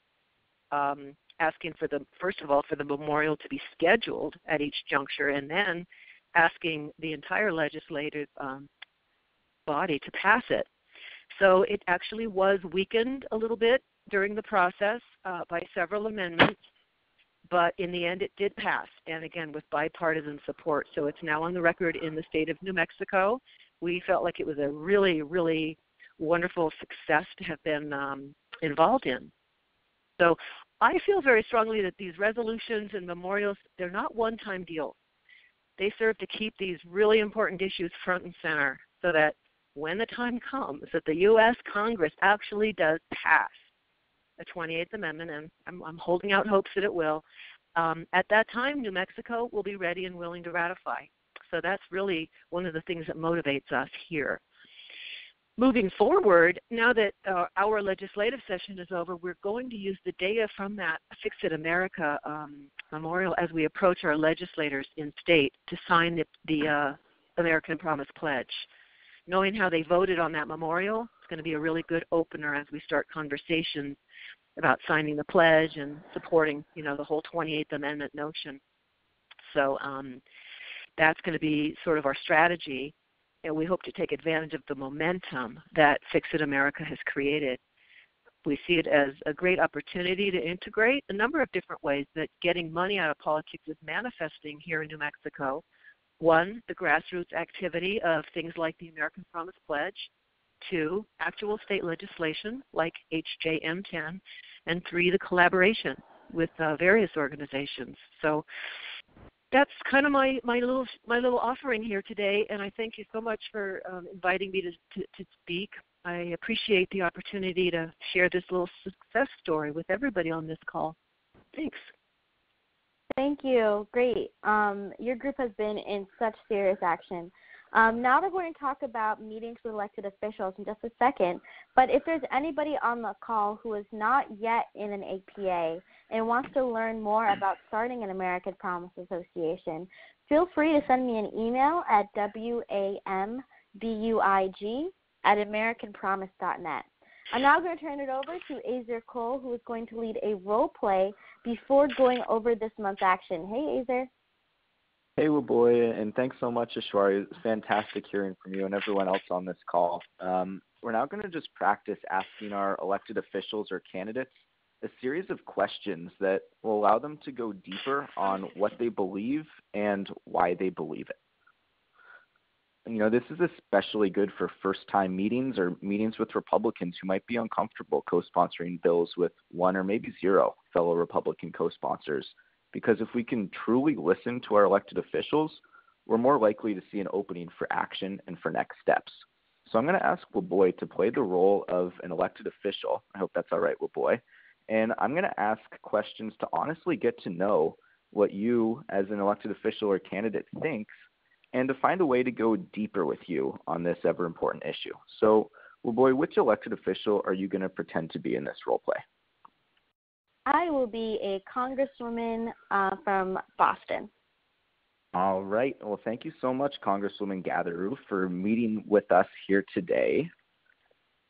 um, asking for the first of all for the memorial to be scheduled at each juncture, and then asking the entire legislative um, body to pass it. So it actually was weakened a little bit during the process uh, by several amendments, but in the end it did pass, and again with bipartisan support. So it's now on the record in the state of New Mexico. We felt like it was a really, really wonderful success to have been um, involved in. So I feel very strongly that these resolutions and memorials, they're not one time deals. They serve to keep these really important issues front and center so that when the time comes that the U.S. Congress actually does pass the 28th Amendment, and I'm, I'm holding out hopes that it will, um, at that time, New Mexico will be ready and willing to ratify. So that's really one of the things that motivates us here moving forward, now that uh, our legislative session is over, we're going to use the data from that Fix It America um, memorial as we approach our legislators in state to sign the, the uh, American Promise Pledge. Knowing how they voted on that memorial, it's going to be a really good opener as we start conversations about signing the pledge and supporting, you know, the whole 28th Amendment notion. So um, that's going to be sort of our strategy and we hope to take advantage of the momentum that Fix It America has created. We see it as a great opportunity to integrate a number of different ways that getting money out of politics is manifesting here in New Mexico. One, the grassroots activity of things like the American Promise Pledge. Two, actual state legislation like HJM 10. And three, the collaboration with uh, various organizations. So that's kind of my my little my little offering here today, and I thank you so much for um, inviting me to, to, to speak. I appreciate the opportunity to share this little success story with everybody on this call. Thanks. Thank you. Great. Um, your group has been in such serious action. Um, now we're going to talk about meetings with elected officials in just a second. But if there's anybody on the call who is not yet in an APA and wants to learn more about starting an American Promise Association, feel free to send me an email at wambuig at americanpromise.net. I'm now going to turn it over to Azer Cole, who is going to lead a role play before going over this month's action. Hey, Azer. Hey, Wambui, and thanks so much, Ishwari. Fantastic hearing from you and everyone else on this call. Um, we're now going to just practice asking our elected officials or candidates a series of questions that will allow them to go deeper on what they believe and why they believe it. You know, this is especially good for first time meetings or meetings with Republicans who might be uncomfortable co sponsoring bills with one or maybe zero fellow Republican co sponsors because if we can truly listen to our elected officials, we're more likely to see an opening for action and for next steps. So I'm going to ask Wambui to play the role of an elected official. I hope that's all right, Wambui. And I'm going to ask questions to honestly get to know what you, as an elected official or candidate, thinks, and to find a way to go deeper with you on this ever important issue. So, Wambui, which elected official are you going to pretend to be in this role play? I will be a congresswoman uh, from Boston. All right. Well, thank you so much, Congresswoman Gatheru, for meeting with us here today.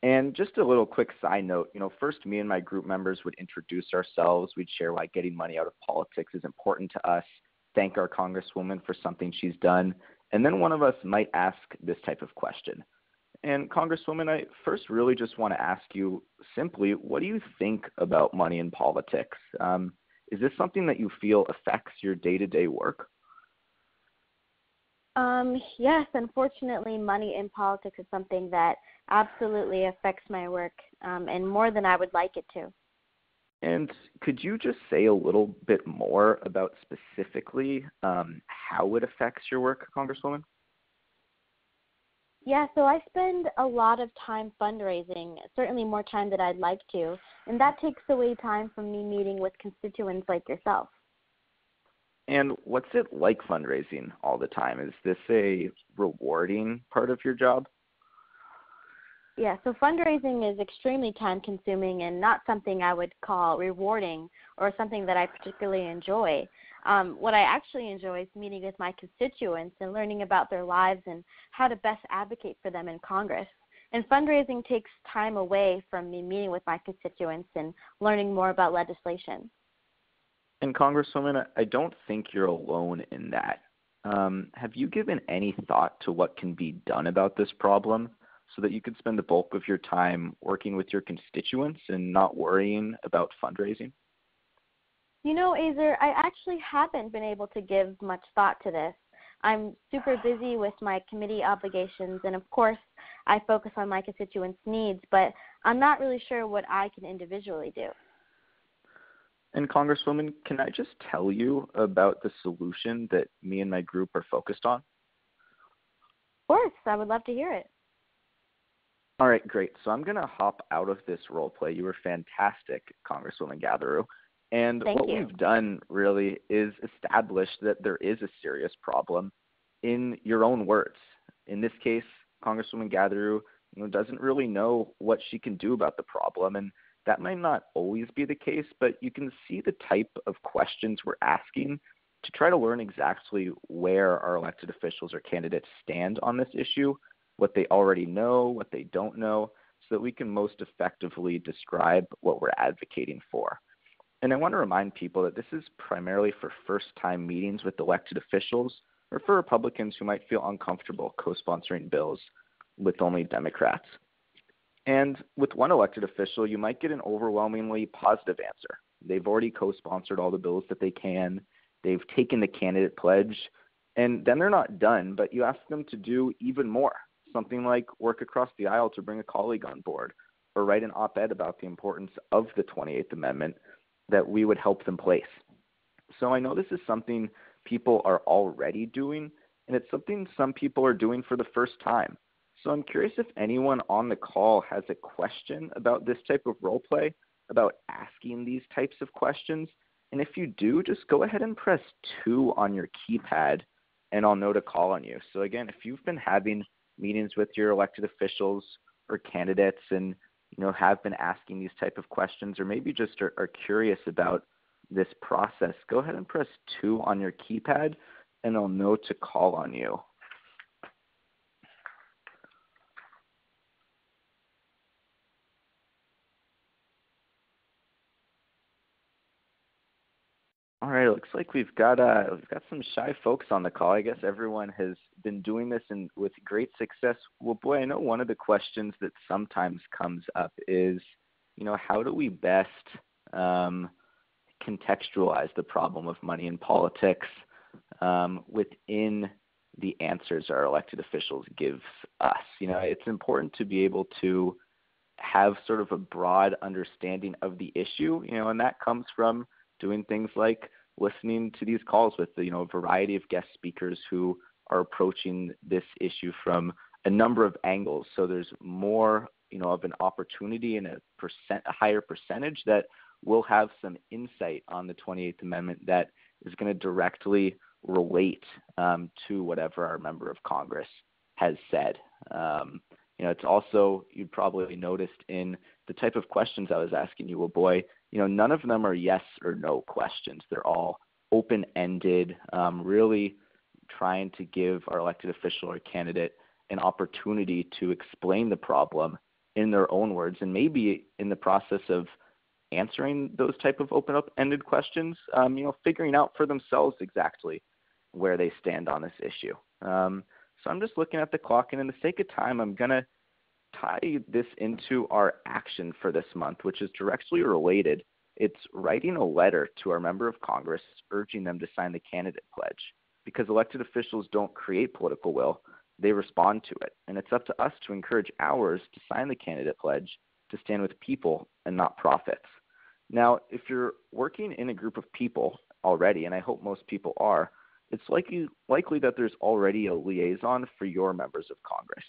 And just a little quick side note, you know, first me and my group members would introduce ourselves. We'd share why getting money out of politics is important to us, thank our congresswoman for something she's done, and then one of us might ask this type of question. And Congresswoman, I first really just want to ask you simply, what do you think about money in politics? Um, is this something that you feel affects your day-to-day work? Um, yes, unfortunately, money in politics is something that absolutely affects my work, um, and more than I would like it to. And could you just say a little bit more about specifically um, how it affects your work, Congresswoman? Yeah, so I spend a lot of time fundraising, certainly more time than I'd like to, and that takes away time from me meeting with constituents like yourself. And what's it like fundraising all the time? Is this a rewarding part of your job? Yeah, so fundraising is extremely time consuming and not something I would call rewarding or something that I particularly enjoy. Um, what I actually enjoy is meeting with my constituents and learning about their lives and how to best advocate for them in Congress. And fundraising takes time away from me meeting with my constituents and learning more about legislation. And Congresswoman, I don't think you're alone in that. Um, have you given any thought to what can be done about this problem so that you could spend the bulk of your time working with your constituents and not worrying about fundraising? You know, Azer, I actually haven't been able to give much thought to this. I'm super busy with my committee obligations, and of course, I focus on my constituents' needs, but I'm not really sure what I can individually do. And, Congresswoman, can I just tell you about the solution that me and my group are focused on? Of course, I would love to hear it. All right, great. So I'm going to hop out of this role play. You were fantastic, Congresswoman Gatheru. And Thank what you. we've done really is establish that there is a serious problem in your own words. In this case, Congresswoman Gatheru you know, doesn't really know what she can do about the problem. And that might not always be the case, but you can see the type of questions we're asking to try to learn exactly where our elected officials or candidates stand on this issue, what they already know, what they don't know, so that we can most effectively describe what we're advocating for. And I want to remind people that this is primarily for first time meetings with elected officials or for Republicans who might feel uncomfortable co sponsoring bills with only Democrats. And with one elected official, you might get an overwhelmingly positive answer. They've already co sponsored all the bills that they can, they've taken the candidate pledge, and then they're not done, but you ask them to do even more something like work across the aisle to bring a colleague on board, or write an op ed about the importance of the 28th Amendment that we would help them place. So I know this is something people are already doing, and it's something some people are doing for the first time. So I'm curious if anyone on the call has a question about this type of role play, about asking these types of questions. And if you do, just go ahead and press 2 on your keypad and I'll know to call on you. So again, if you've been having meetings with your elected officials or candidates and you know have been asking these type of questions or maybe just are, are curious about this process, go ahead and press 2 on your keypad and I'll know to call on you. Looks like we've got uh, we've got some shy folks on the call. I guess everyone has been doing this and with great success. Wambui, I know one of the questions that sometimes comes up is, you know, how do we best um, contextualize the problem of money in politics um, within the answers our elected officials give us? You know, it's important to be able to have sort of a broad understanding of the issue, you know, and that comes from doing things like listening to these calls with you know a variety of guest speakers who are approaching this issue from a number of angles. So there's more you know of an opportunity and a percent a higher percentage that will have some insight on the 28th Amendment that is going to directly relate um, to whatever our member of Congress has said. Um, you know, it's also you probably noticed in the type of questions I was asking you, Wambui, you know, none of them are yes or no questions. They're all open-ended, um, really trying to give our elected official or candidate an opportunity to explain the problem in their own words, and maybe in the process of answering those type of open-ended questions, um, you know, figuring out for themselves exactly where they stand on this issue. Um, so I'm just looking at the clock, and in the sake of time, I'm going to tie this into our action for this month, which is directly related. It's writing a letter to our member of Congress urging them to sign the candidate pledge. Because elected officials don't create political will, they respond to it. And it's up to us to encourage ours to sign the candidate pledge to stand with people and not profits. Now, if you're working in a group of people already, and I hope most people are, it's likely, likely that there's already a liaison for your members of Congress.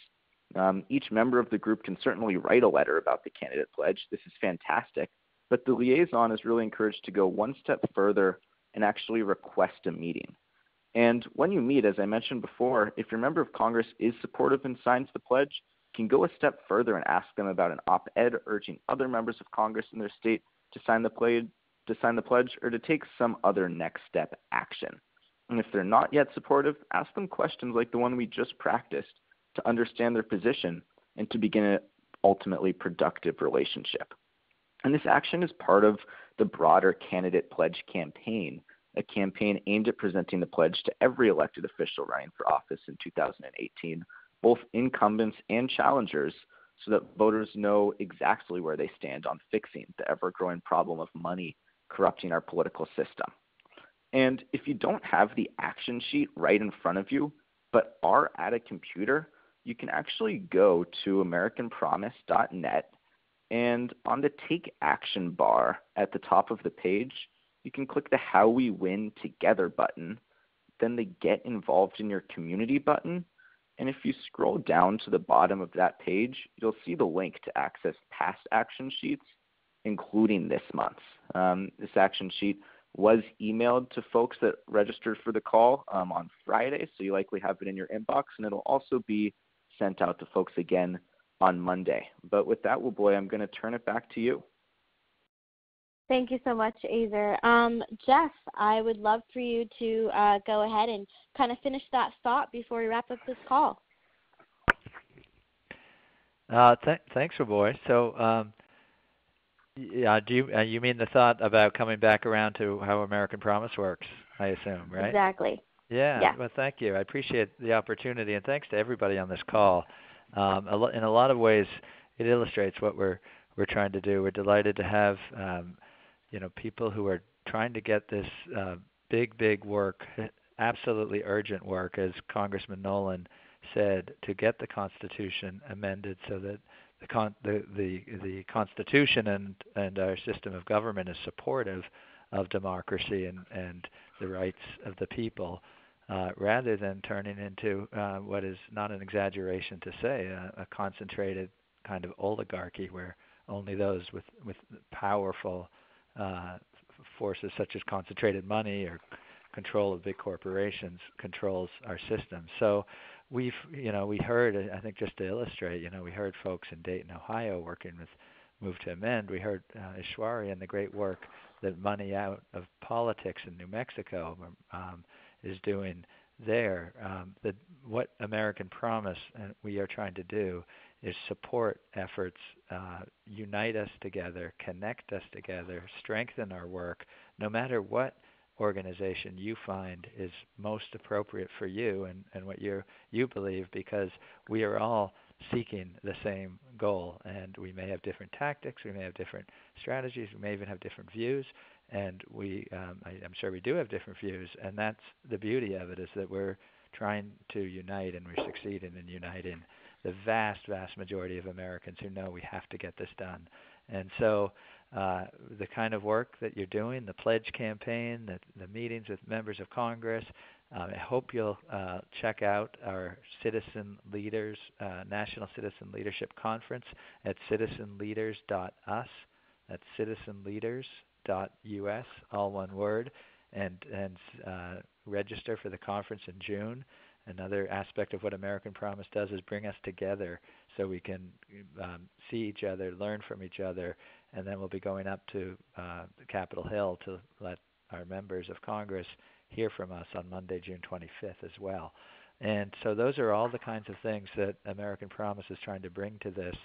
Um, each member of the group can certainly write a letter about the candidate pledge. This is fantastic. But the liaison is really encouraged to go one step further and actually request a meeting. And when you meet, as I mentioned before, if your member of Congress is supportive and signs the pledge, can go a step further and ask them about an op-ed urging other members of Congress in their state to sign the pledge, to sign the pledge or to take some other next step action. And if they're not yet supportive, ask them questions like the one we just practiced to understand their position and to begin an ultimately productive relationship. And this action is part of the broader Candidate Pledge campaign, a campaign aimed at presenting the pledge to every elected official running for office in 2018, both incumbents and challengers, so that voters know exactly where they stand on fixing the ever growing problem of money corrupting our political system. And if you don't have the action sheet right in front of you, but are at a computer, you can actually go to AmericanPromise.net and on the Take Action bar at the top of the page, you can click the How We Win Together button, then the Get Involved in Your Community button, and if you scroll down to the bottom of that page, you'll see the link to access past action sheets, including this month's. Um, this action sheet was emailed to folks that registered for the call um, on Friday, so you likely have it in your inbox, and it'll also be sent out to folks again on Monday. But with that, Wambui, I'm going to turn it back to you. Thank you so much, Azer. Um, Jeff, I would love for you to uh, go ahead and kind of finish that thought before we wrap up this call. Uh, th- thanks, boy. So, um, yeah, do you uh, you mean the thought about coming back around to how American Promise works? I assume, right? Exactly. Yeah. yeah. Well, thank you. I appreciate the opportunity, and thanks to everybody on this call. Um, in a lot of ways, it illustrates what we're we're trying to do. We're delighted to have um, you know people who are trying to get this uh, big, big work, absolutely urgent work, as Congressman Nolan said, to get the Constitution amended so that the con- the, the the Constitution and and our system of government is supportive of democracy and and the rights of the people uh, rather than turning into uh, what is not an exaggeration to say a, a concentrated kind of oligarchy where only those with with powerful uh, forces such as concentrated money or control of big corporations controls our system. So we've you know we heard I think just to illustrate you know we heard folks in Dayton, Ohio working with Move to Amend. We heard uh, Ishwari and the great work that Money Out of Politics in New Mexico um, is doing there. Um, that what American Promise and we are trying to do is support efforts, uh, unite us together, connect us together, strengthen our work, no matter what organization you find is most appropriate for you and, and what you you believe because we are all seeking the same goal and we may have different tactics, we may have different strategies, we may even have different views and we um, I, I'm sure we do have different views and that's the beauty of it is that we're trying to unite and we're succeeding in uniting the vast, vast majority of Americans who know we have to get this done. And so uh, the kind of work that you're doing, the pledge campaign, the, the meetings with members of Congress. Uh, I hope you'll uh, check out our Citizen Leaders uh, National Citizen Leadership Conference at citizenleaders.us. That's citizenleaders.us, all one word, and and uh, register for the conference in June. Another aspect of what American Promise does is bring us together so we can um, see each other, learn from each other, and then we'll be going up to uh, Capitol Hill to let our members of Congress hear from us on Monday, June 25th as well. And so those are all the kinds of things that American Promise is trying to bring to this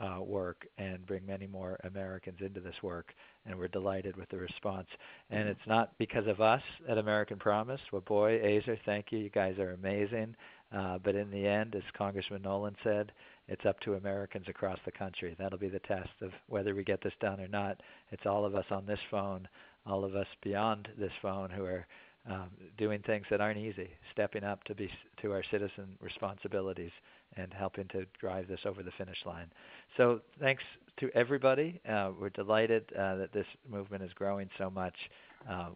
uh, work and bring many more Americans into this work. And we're delighted with the response. And it's not because of us at American Promise. Wambui, Azer, thank you. You guys are amazing. Uh, but in the end, as Congressman Nolan said, it's up to Americans across the country. That'll be the test of whether we get this done or not. It's all of us on this phone, all of us beyond this phone who are um, doing things that aren't easy, stepping up to be to our citizen responsibilities and helping to drive this over the finish line. So thanks to everybody. Uh, we're delighted uh, that this movement is growing so much. Uh,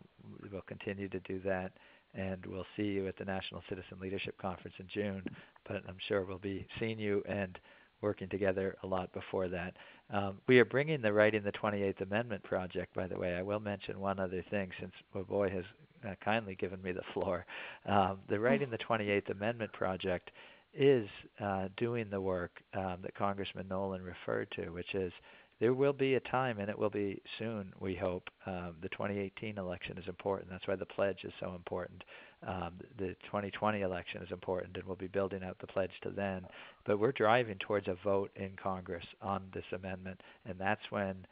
we'll continue to do that and we'll see you at the National Citizen Leadership Conference in June. But I'm sure we'll be seeing you and working together a lot before that. Um, we are bringing the Writing the 28th Amendment project, by the way. I will mention one other thing since my Boy has uh, kindly given me the floor. Um, the Writing the 28th Amendment project is uh, doing the work um, that Congressman Nolan referred to, which is there will be a time, and it will be soon, we hope. Um, the 2018 election is important. That's why the pledge is so important. Um, the 2020 election is important, and we'll be building out the pledge to then. But we're driving towards a vote in Congress on this amendment, and that's when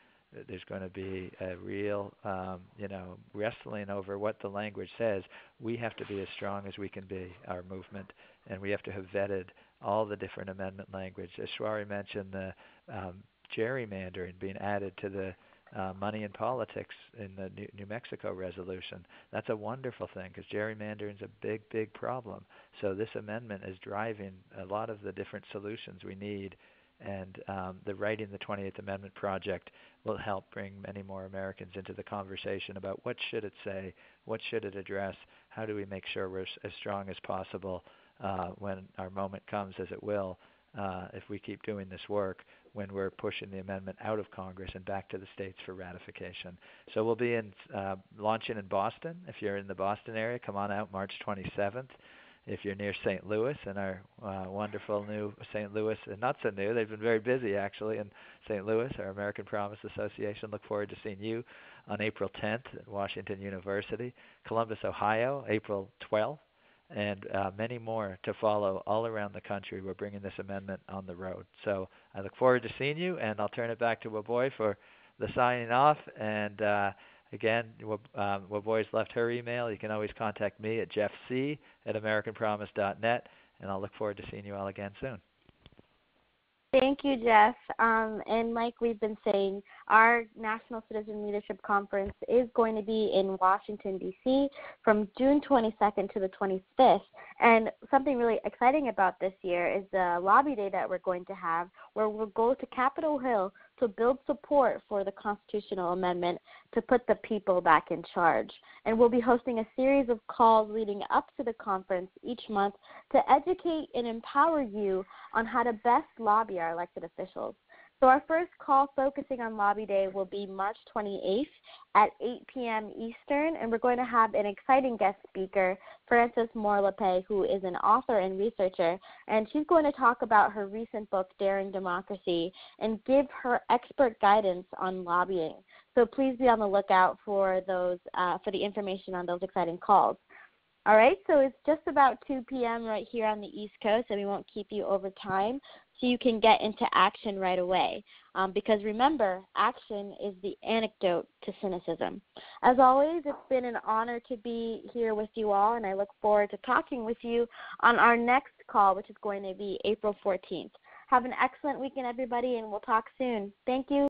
there's going to be a real, um, you know, wrestling over what the language says. We have to be as strong as we can be, our movement, and we have to have vetted all the different amendment language. As Shwari mentioned, the um, gerrymandering being added to the uh, money in politics in the New, New Mexico resolution. That's a wonderful thing because gerrymandering is a big, big problem. So this amendment is driving a lot of the different solutions we need, and um, the Writing the 28th Amendment project will help bring many more Americans into the conversation about what should it say, what should it address, how do we make sure we're as strong as possible uh, when our moment comes, as it will, uh, if we keep doing this work when we're pushing the amendment out of Congress and back to the states for ratification. So we'll be in uh, launching in Boston. If you're in the Boston area, come on out March 27th. If you're near St. Louis and our uh, wonderful new St. Louis, and not so new, they've been very busy actually in St. Louis, our American Promise Association. Look forward to seeing you on April 10th at Washington University. Columbus, Ohio, April 12th and uh, many more to follow all around the country. We're bringing this amendment on the road. So I look forward to seeing you, and I'll turn it back to Wambui for the signing off. And uh, again, um, Wambui's left her email. You can always contact me at jeffc at americanpromise.net, and I'll look forward to seeing you all again soon. Thank you, Jeff. Um, and like we've been saying, our National Citizen Leadership Conference is going to be in Washington, D.C. from June 22nd to the 25th. And something really exciting about this year is the lobby day that we're going to have, where we'll go to Capitol Hill to build support for the constitutional amendment to put the people back in charge. And we'll be hosting a series of calls leading up to the conference each month to educate and empower you on how to best lobby our elected officials. So our first call focusing on Lobby Day will be March 28th at 8 p.m. Eastern, and we're going to have an exciting guest speaker, Frances Moore-Lappé, who is an author and researcher, and she's going to talk about her recent book, Daring Democracy, and give her expert guidance on lobbying. So please be on the lookout for those uh, for the information on those exciting calls. All right, so it's just about 2 p.m. right here on the East Coast, and we won't keep you over time so you can get into action right away. Um, because remember, action is the antidote to cynicism. As always, it's been an honor to be here with you all, and I look forward to talking with you on our next call, which is going to be April 14th. Have an excellent weekend, everybody, and we'll talk soon. Thank you.